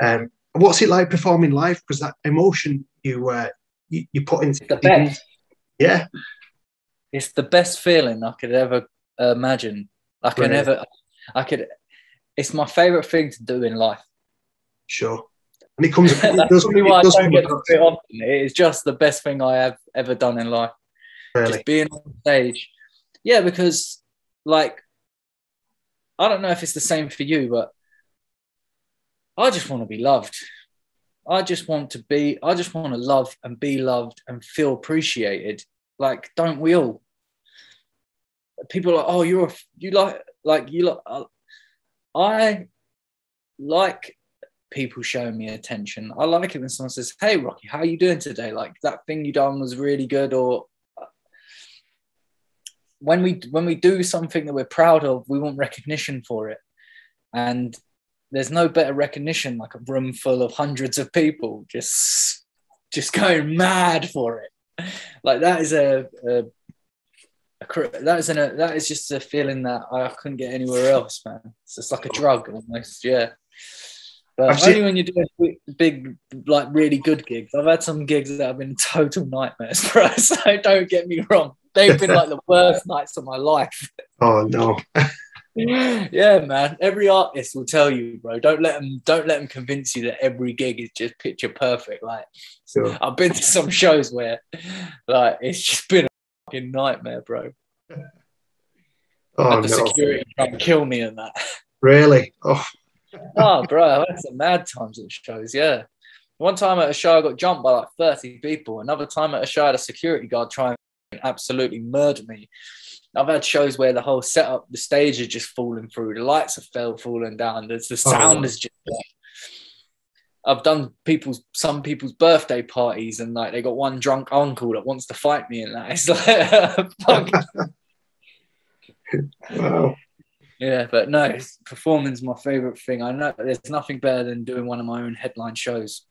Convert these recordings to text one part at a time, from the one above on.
Um, what's it like performing live? Because that emotion you, uh, you you put into the best. Yeah, it's the best feeling I could ever imagine. I can Brilliant. ever, I could. It's my favorite thing to do in life. sure. And it comes. It That's does, probably it why I don't get to it often. It is just the best thing I have ever done in life. really. Just being on stage. Yeah, because like I don't know if it's the same for you, but I just want to be loved. I just want to be, I just want to love and be loved and feel appreciated. Like, don't we all? People are like, oh, you're, a, you like, like, you like, uh, I like people showing me attention. I like it when someone says, hey, Rocky, how are you doing today? Like, that thing you done was really good, or when we when we do something that we're proud of, we want recognition for it. And there's no better recognition like a room full of hundreds of people just just going mad for it. Like that is a, a, a that is an, a that is just a feeling that I couldn't get anywhere else, man. It's just like a drug almost, yeah. But I've only seen- when you're doing big, big, like really good gigs. I've had some gigs that have been total nightmares, bro. So don't get me wrong. They've been like the worst nights of my life. Oh no. yeah, man. Every artist will tell you, bro. Don't let them. Don't let them convince you that every gig is just picture perfect. Like Sure. I've been to some shows where, like, it's just been a fucking nightmare, bro. Oh Had the no. security trying to kill me and that. Really? Oh, oh, bro, I had some mad times at shows. Yeah. One time at a show, I got jumped by like 30 people. Another time at a show, I had a security guard try and absolutely murder me. I've had shows where the whole setup, the stage is just falling through, the lights have fell falling down, there's the oh, sound wow. is just. I've done people's some people's birthday parties and like they got one drunk uncle that wants to fight me and that. It's like fuck. wow. Yeah, but no, performing's my favorite thing. I know there's nothing better than doing one of my own headline shows.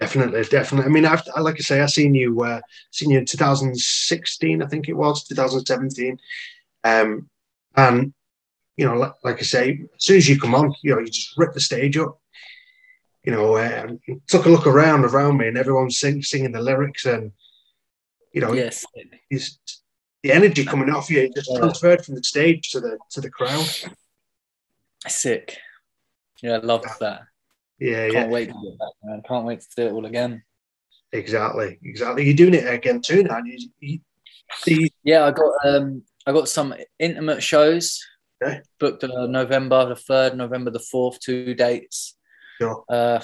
Definitely, definitely. I mean, I've, I- like I say, I seen you, uh, seen you in 2016, I think it was 2017, um, and you know, like, like I say, as soon as you come on, you know, you just rip the stage up. You know, uh, took a look around around me, and everyone's sing, singing the lyrics, and you know, Yes, the energy coming off you just transferred from the stage to the to the crowd. sick. Yeah, I love that. Yeah, Can't yeah, wait to get back, man. Can't wait to do it all again. exactly, exactly. You're doing it again too now. You, you, you, Yeah, I got um I got some intimate shows Okay. booked uh, November the third, November the fourth, two dates. Sure. Uh,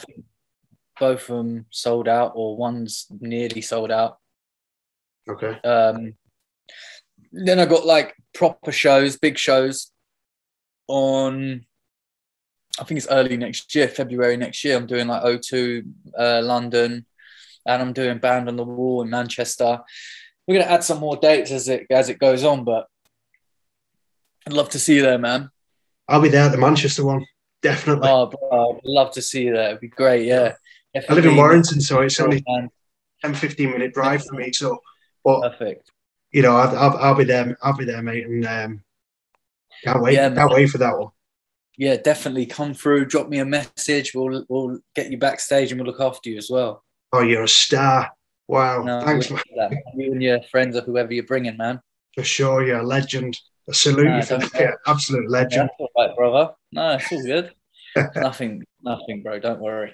both of them sold out, or one's nearly sold out. okay, Um, then I got like proper shows, big shows on. I think it's early next year, February next year. I'm doing like O2 uh, London, and I'm doing Band on the Wall in Manchester. We're gonna add some more dates as it as it goes on, but I'd love to see you there, man. I'll be there at the Manchester one. Definitely. Oh, bro, I'd love to see you there. It'd be great. Yeah, I live in Warrington, so it's only Man, 10, 15 minute drive for me. So, but perfect. you know, I'll, I'll, I'll be there. I'll be there, mate, and um, can't wait. Yeah, can't man. wait for that one. Yeah, definitely come through. Drop me a message. We'll we'll get you backstage and we'll look after you as well. Oh, you're a star! Wow, No, thanks man. that. You and your friends or whoever you're bringing, man. for sure. You're a legend. I salute you for. Yeah, absolute legend. that's all right, brother. No, it's all good. nothing, nothing, bro. Don't worry.